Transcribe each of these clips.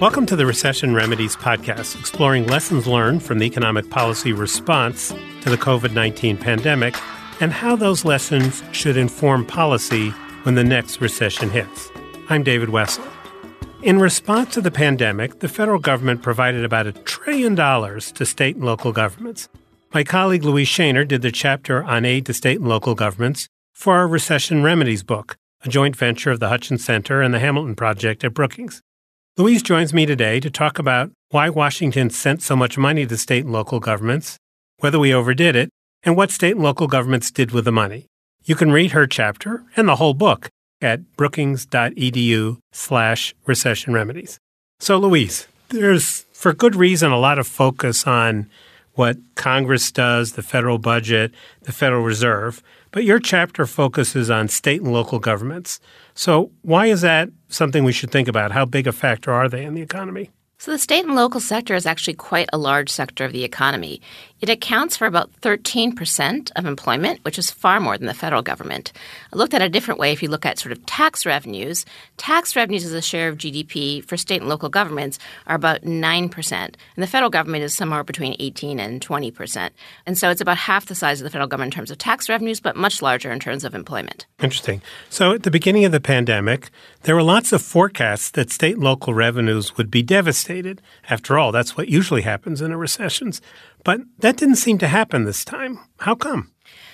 Welcome to the Recession Remedies Podcast, exploring lessons learned from the economic policy response to the COVID 19 pandemic and how those lessons should inform policy when the next recession hits. I'm David Wessel. In response to the pandemic, the federal government provided about a trillion dollars to state and local governments. My colleague Louise Sheiner did the chapter on aid to state and local governments for our Recession Remedies book, a joint venture of the Hutchins Center and the Hamilton Project at Brookings. Louise joins me today to talk about why Washington sent so much money to state and local governments, whether we overdid it, and what state and local governments did with the money. You can read her chapter and the whole book at brookings.edu slash recession remedies. So, Louise, there's, for good reason, a lot of focus on what Congress does, the federal budget, the Federal Reserve, but your chapter focuses on state and local governments. So, why is that something we should think about? How big a factor are they in the economy? So, the state and local sector is actually quite a large sector of the economy. It accounts for about 13% of employment, which is far more than the federal government. I looked at it a different way if you look at sort of tax revenues. Tax revenues as a share of GDP for state and local governments are about 9%, and the federal government is somewhere between 18 and 20%. And so it's about half the size of the federal government in terms of tax revenues, but much larger in terms of employment. Interesting. So at the beginning of the pandemic, there were lots of forecasts that state and local revenues would be devastated. After all, that's what usually happens in a recession. But that didn't seem to happen this time. How come?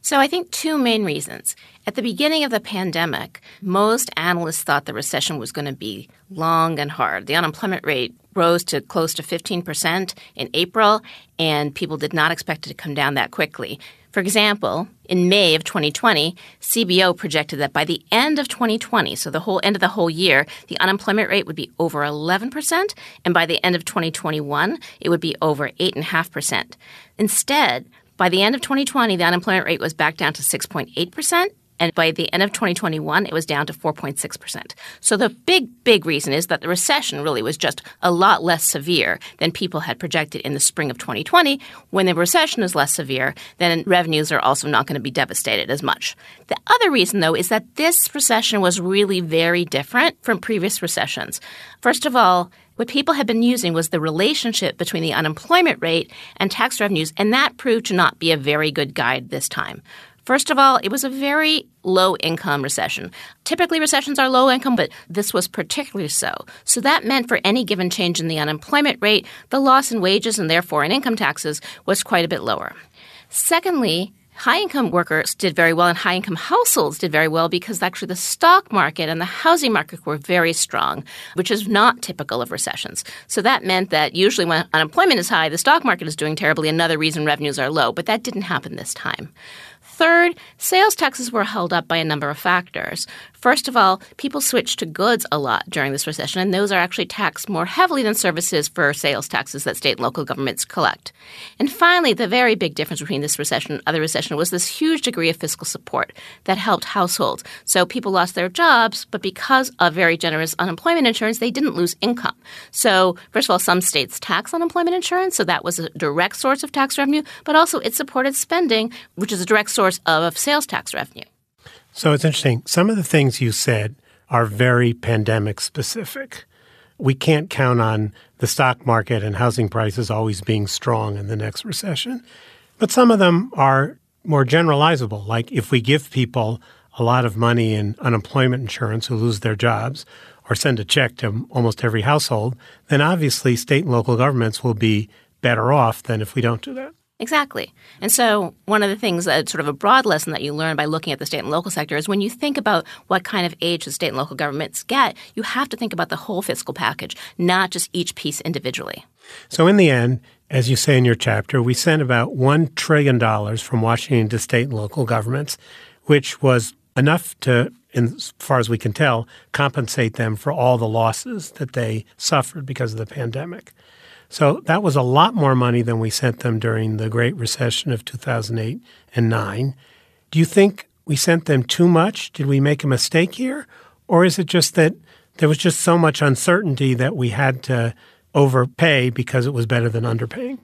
So, I think two main reasons. At the beginning of the pandemic, most analysts thought the recession was going to be long and hard. The unemployment rate rose to close to 15% in April, and people did not expect it to come down that quickly. For example, in May of 2020, CBO projected that by the end of 2020, so the whole end of the whole year, the unemployment rate would be over 11%, and by the end of 2021, it would be over 8.5%. Instead, by the end of 2020, the unemployment rate was back down to 6.8%, and by the end of 2021, it was down to 4.6%. So the big, big reason is that the recession really was just a lot less severe than people had projected in the spring of 2020. When the recession is less severe, then revenues are also not going to be devastated as much. The other reason, though, is that this recession was really very different from previous recessions. First of all, what people had been using was the relationship between the unemployment rate and tax revenues, and that proved to not be a very good guide this time. First of all, it was a very low income recession. Typically, recessions are low income, but this was particularly so. So that meant for any given change in the unemployment rate, the loss in wages and therefore in income taxes was quite a bit lower. Secondly, high income workers did very well and high income households did very well because actually the stock market and the housing market were very strong, which is not typical of recessions. So that meant that usually when unemployment is high, the stock market is doing terribly, another reason revenues are low. But that didn't happen this time. Third, sales taxes were held up by a number of factors. First of all, people switched to goods a lot during this recession, and those are actually taxed more heavily than services for sales taxes that state and local governments collect. And finally, the very big difference between this recession and other recession was this huge degree of fiscal support that helped households. So people lost their jobs, but because of very generous unemployment insurance, they didn't lose income. So, first of all, some states tax unemployment insurance, so that was a direct source of tax revenue, but also it supported spending, which is a direct source of sales tax revenue. So it's interesting. Some of the things you said are very pandemic specific. We can't count on the stock market and housing prices always being strong in the next recession. But some of them are more generalizable. Like if we give people a lot of money in unemployment insurance who lose their jobs or send a check to almost every household, then obviously state and local governments will be better off than if we don't do that. Exactly. And so, one of the things that sort of a broad lesson that you learn by looking at the state and local sector is when you think about what kind of aid the state and local governments get, you have to think about the whole fiscal package, not just each piece individually. So, in the end, as you say in your chapter, we sent about $1 trillion from Washington to state and local governments, which was enough to, as far as we can tell, compensate them for all the losses that they suffered because of the pandemic. So that was a lot more money than we sent them during the Great Recession of 2008 and 9. Do you think we sent them too much? Did we make a mistake here? Or is it just that there was just so much uncertainty that we had to overpay because it was better than underpaying?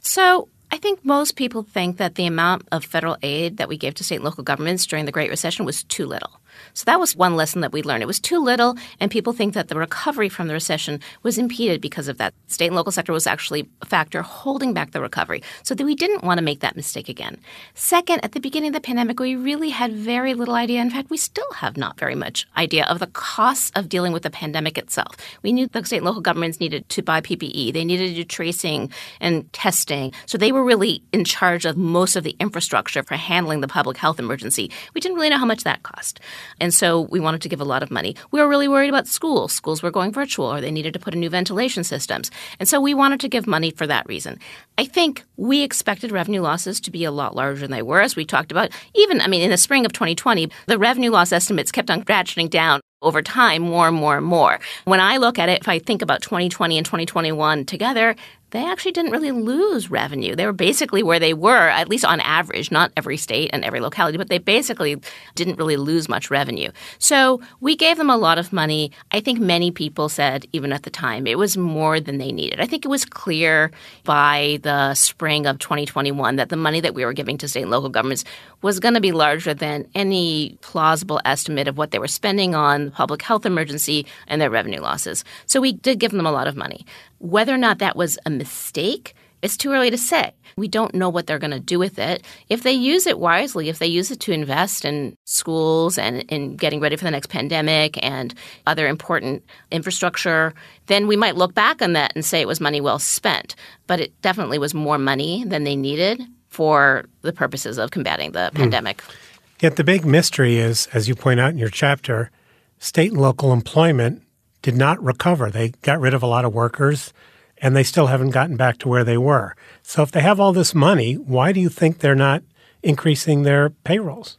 So I think most people think that the amount of federal aid that we gave to state and local governments during the Great Recession was too little. So that was one lesson that we learned. It was too little, and people think that the recovery from the recession was impeded because of that. State and local sector was actually a factor holding back the recovery. So that we didn't want to make that mistake again. Second, at the beginning of the pandemic, we really had very little idea. In fact, we still have not very much idea of the costs of dealing with the pandemic itself. We knew the state and local governments needed to buy PPE, they needed to do tracing and testing. So they were really in charge of most of the infrastructure for handling the public health emergency. We didn't really know how much that cost. And so we wanted to give a lot of money. We were really worried about schools. Schools were going virtual or they needed to put in new ventilation systems. And so we wanted to give money for that reason. I think we expected revenue losses to be a lot larger than they were, as we talked about. Even, I mean, in the spring of 2020, the revenue loss estimates kept on ratcheting down over time more and more and more. When I look at it, if I think about 2020 and 2021 together, they actually didn't really lose revenue. They were basically where they were, at least on average, not every state and every locality, but they basically didn't really lose much revenue. So we gave them a lot of money. I think many people said, even at the time, it was more than they needed. I think it was clear by the spring of 2021 that the money that we were giving to state and local governments was going to be larger than any plausible estimate of what they were spending on public health emergency and their revenue losses. So we did give them a lot of money. Whether or not that was a mistake, it's too early to say. We don't know what they're going to do with it. If they use it wisely, if they use it to invest in schools and in getting ready for the next pandemic and other important infrastructure, then we might look back on that and say it was money well spent. But it definitely was more money than they needed for the purposes of combating the mm. pandemic. Yet the big mystery is, as you point out in your chapter, state and local employment did not recover. They got rid of a lot of workers and they still haven't gotten back to where they were. So if they have all this money, why do you think they're not increasing their payrolls?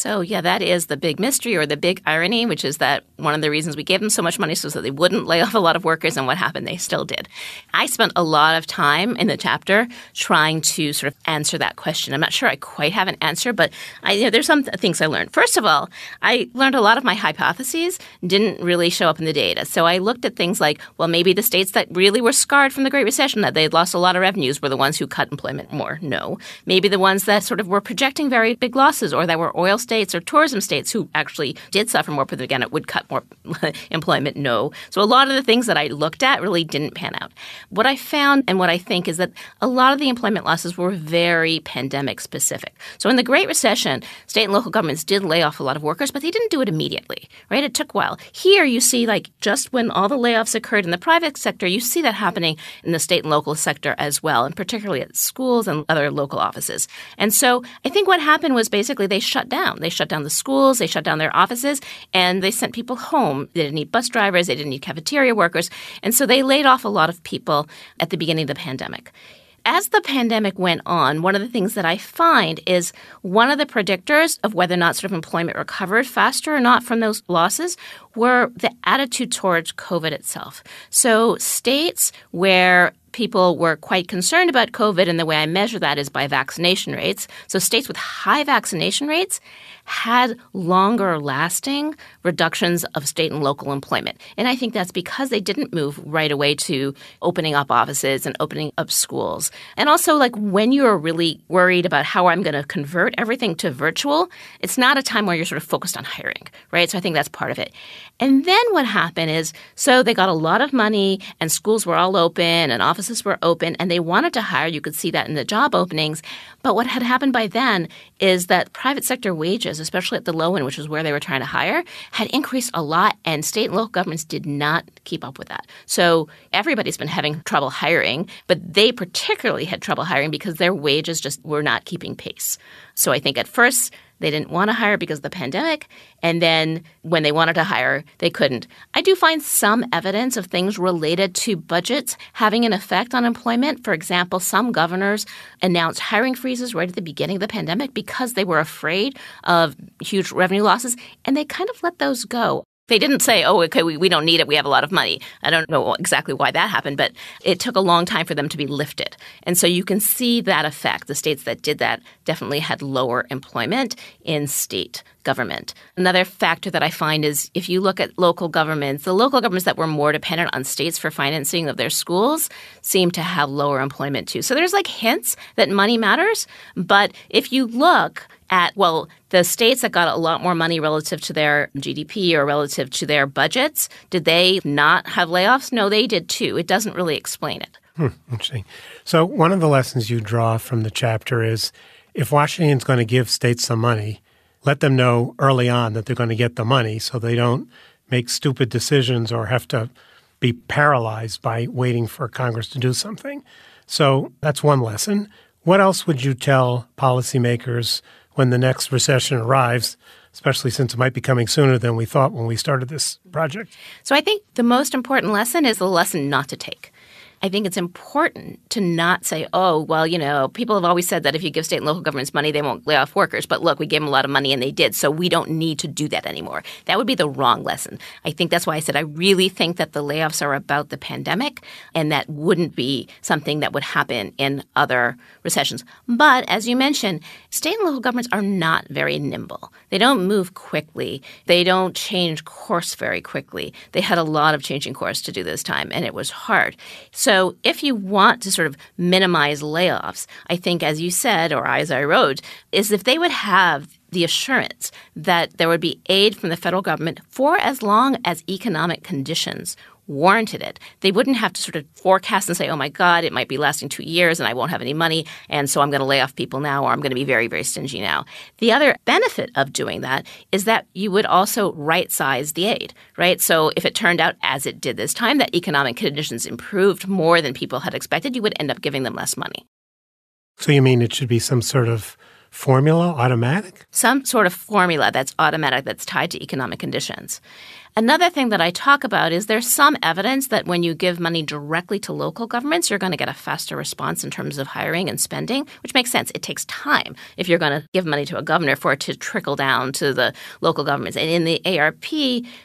So, yeah, that is the big mystery or the big irony, which is that one of the reasons we gave them so much money so that they wouldn't lay off a lot of workers. And what happened? They still did. I spent a lot of time in the chapter trying to sort of answer that question. I'm not sure I quite have an answer, but I, you know, there's some things I learned. First of all, I learned a lot of my hypotheses didn't really show up in the data. So I looked at things like, well, maybe the states that really were scarred from the Great Recession, that they had lost a lot of revenues, were the ones who cut employment more. No. Maybe the ones that sort of were projecting very big losses or that were oil states or tourism states who actually did suffer more, but again, it would cut more employment. No. So a lot of the things that I looked at really didn't pan out. What I found and what I think is that a lot of the employment losses were very pandemic specific. So in the Great Recession, state and local governments did lay off a lot of workers, but they didn't do it immediately, right? It took a while. Here you see like just when all the layoffs occurred in the private sector, you see that happening in the state and local sector as well, and particularly at schools and other local offices. And so I think what happened was basically they shut down. They shut down the schools, they shut down their offices, and they sent people home. They didn't need bus drivers, they didn't need cafeteria workers. And so they laid off a lot of people at the beginning of the pandemic. As the pandemic went on, one of the things that I find is one of the predictors of whether or not sort of employment recovered faster or not from those losses were the attitude towards COVID itself. So states where people were quite concerned about COVID, and the way I measure that is by vaccination rates. So, states with high vaccination rates had longer lasting reductions of state and local employment. And I think that's because they didn't move right away to opening up offices and opening up schools. And also, like when you're really worried about how I'm going to convert everything to virtual, it's not a time where you're sort of focused on hiring, right? So I think that's part of it. And then what happened is so they got a lot of money and schools were all open and offices were open and they wanted to hire. You could see that in the job openings. But what had happened by then is that private sector wages, especially at the low end, which is where they were trying to hire, had increased a lot and state and local governments did not keep up with that. So everybody's been having trouble hiring, but they particularly had trouble hiring because their wages just were not keeping pace. So I think at first they didn't want to hire because of the pandemic. And then when they wanted to hire, they couldn't. I do find some evidence of things related to budgets having an effect on employment. For example, some governors announced hiring freezes right at the beginning of the pandemic because they were afraid of huge revenue losses, and they kind of let those go. They didn't say, oh, okay, we, we don't need it. We have a lot of money. I don't know exactly why that happened, but it took a long time for them to be lifted. And so you can see that effect. The states that did that definitely had lower employment in state government. Another factor that I find is if you look at local governments, the local governments that were more dependent on states for financing of their schools seem to have lower employment too. So there's like hints that money matters. But if you look at, well, the states that got a lot more money relative to their GDP or relative to their budgets, did they not have layoffs? No, they did too. It doesn't really explain it. Hmm, interesting. So, one of the lessons you draw from the chapter is if Washington's going to give states some money, let them know early on that they're going to get the money so they don't make stupid decisions or have to be paralyzed by waiting for Congress to do something. So, that's one lesson. What else would you tell policymakers when the next recession arrives, especially since it might be coming sooner than we thought when we started this project? So I think the most important lesson is the lesson not to take. I think it's important to not say, oh, well, you know, people have always said that if you give state and local governments money, they won't lay off workers. But look, we gave them a lot of money and they did. So we don't need to do that anymore. That would be the wrong lesson. I think that's why I said I really think that the layoffs are about the pandemic and that wouldn't be something that would happen in other recessions. But as you mentioned, state and local governments are not very nimble. They don't move quickly, they don't change course very quickly. They had a lot of changing course to do this time, and it was hard. So so if you want to sort of minimize layoffs, I think, as you said, or as I wrote, is if they would have the assurance that there would be aid from the federal government for as long as economic conditions warranted it. They wouldn't have to sort of forecast and say, oh my God, it might be lasting two years and I won't have any money. And so I'm going to lay off people now or I'm going to be very, very stingy now. The other benefit of doing that is that you would also right size the aid, right? So if it turned out, as it did this time, that economic conditions improved more than people had expected, you would end up giving them less money. So you mean it should be some sort of formula, automatic? Some sort of formula that's automatic, that's tied to economic conditions. Another thing that I talk about is there's some evidence that when you give money directly to local governments, you're going to get a faster response in terms of hiring and spending, which makes sense. It takes time if you're going to give money to a governor for it to trickle down to the local governments. And in the ARP,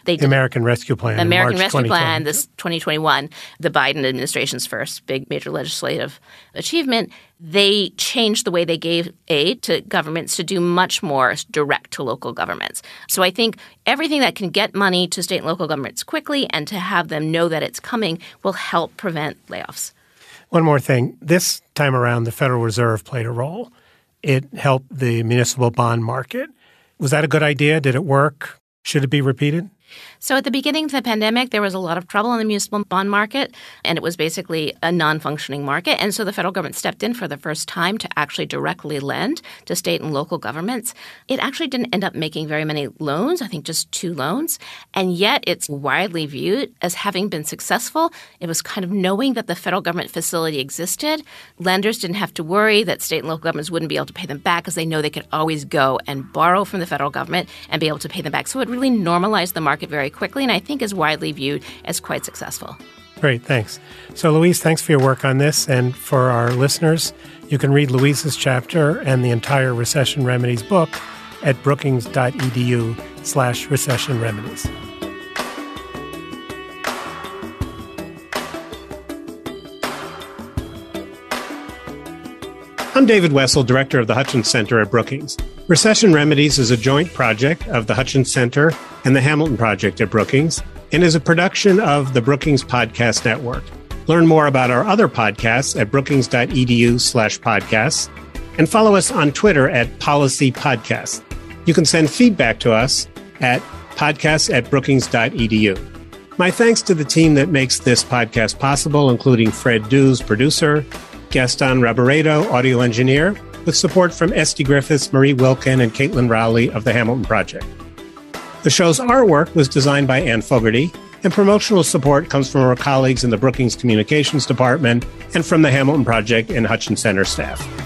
they the American Rescue Plan, the American Rescue Plan, this 2021, the Biden administration's first big major legislative achievement they changed the way they gave aid to governments to do much more direct to local governments. So I think everything that can get money to state and local governments quickly and to have them know that it's coming will help prevent layoffs. One more thing. This time around, the Federal Reserve played a role. It helped the municipal bond market. Was that a good idea? Did it work? Should it be repeated? So, at the beginning of the pandemic, there was a lot of trouble in the municipal bond market, and it was basically a non functioning market. And so the federal government stepped in for the first time to actually directly lend to state and local governments. It actually didn't end up making very many loans, I think just two loans. And yet it's widely viewed as having been successful. It was kind of knowing that the federal government facility existed. Lenders didn't have to worry that state and local governments wouldn't be able to pay them back because they know they could always go and borrow from the federal government and be able to pay them back. So it really normalized the market very quickly, and I think is widely viewed as quite successful. Great, thanks. So, Louise, thanks for your work on this. And for our listeners, you can read Louise's chapter and the entire Recession Remedies book at brookings.edu slash recession remedies. I'm David Wessel, Director of the Hutchins Center at Brookings. Recession Remedies is a joint project of the Hutchins Center and the Hamilton Project at Brookings and is a production of the Brookings Podcast Network. Learn more about our other podcasts at brookings.edu slash podcasts and follow us on Twitter at Policy Podcast. You can send feedback to us at podcasts at brookings.edu. My thanks to the team that makes this podcast possible, including Fred Dews, producer, Gaston Reboredo, audio engineer, with support from Esty Griffiths, Marie Wilkin, and Caitlin Rowley of the Hamilton Project. The show's artwork was designed by Ann Fogarty, and promotional support comes from our colleagues in the Brookings Communications Department and from the Hamilton Project and Hutchins Center staff.